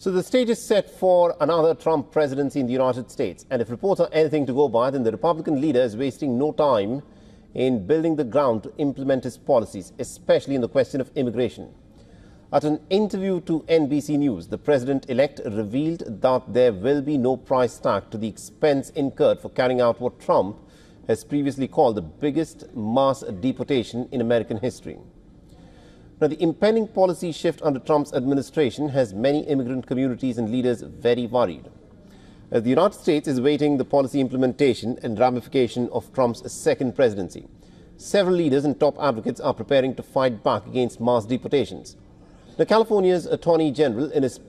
So the stage is set for another Trump presidency in the United States. And if reports are anything to go by, then the Republican leader is wasting no time in building the ground to implement his policies, especially in the question of immigration. At an interview to NBC News, the president-elect revealed that there will be no price tag to the expense incurred for carrying out what Trump has previously called the biggest mass deportation in American history. Now, the impending policy shift under Trump's administration has many immigrant communities and leaders very worried. As the United States is waiting the policy implementation and ramification of Trump's second presidency. Several leaders and top advocates are preparing to fight back against mass deportations. Now, California's Attorney General, in his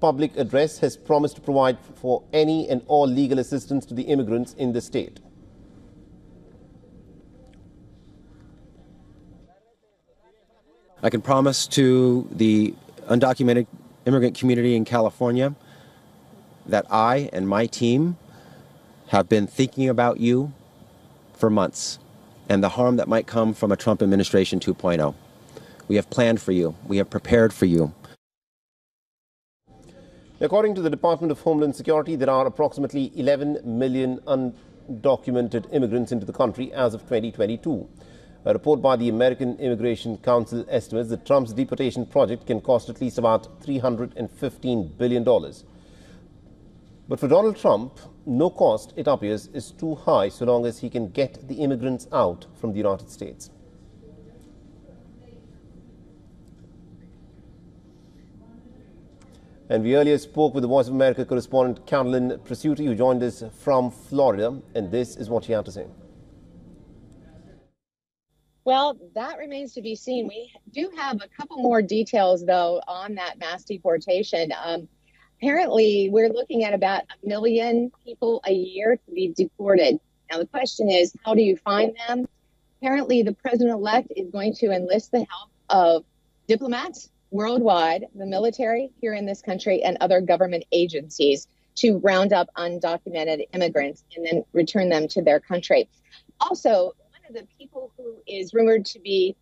public address, has promised to provide for any and all legal assistance to the immigrants in the state. I can promise to the undocumented immigrant community in California that I and my team have been thinking about you for months and the harm that might come from a Trump administration 2.0. We have planned for you, we have prepared for you. According to the Department of Homeland Security, there are approximately 11 million undocumented immigrants into the country as of 2022. A report by the American Immigration Council estimates that Trump's deportation project can cost at least about $315 billion. But for Donald Trump, no cost, it appears, is too high so long as he can get the immigrants out from the United States. And we earlier spoke with the Voice of America correspondent Carolyn Presutti, who joined us from Florida, and this is what she had to say. Well, that remains to be seen. We do have a couple more details, though, on that mass deportation. Um, apparently, we're looking at about a million people a year to be deported. Now, the question is, how do you find them? Apparently, the president elect is going to enlist the help of diplomats worldwide, the military here in this country, and other government agencies to round up undocumented immigrants and then return them to their country. Also, of the people who is rumored to be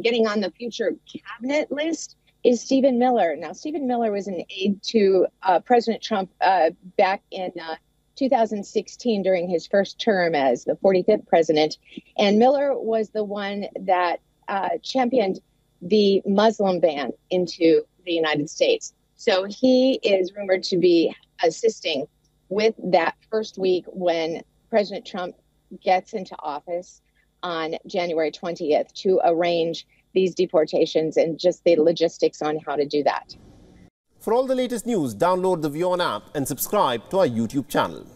getting on the future cabinet list is Stephen Miller. Now, Stephen Miller was an aide to uh, President Trump uh, back in uh, 2016 during his first term as the 45th president. And Miller was the one that uh, championed the Muslim ban into the United States. So he is rumored to be assisting with that first week when President Trump gets into office on January 20th to arrange these deportations and just the logistics on how to do that. For all the latest news, download the WION app and subscribe to our YouTube channel.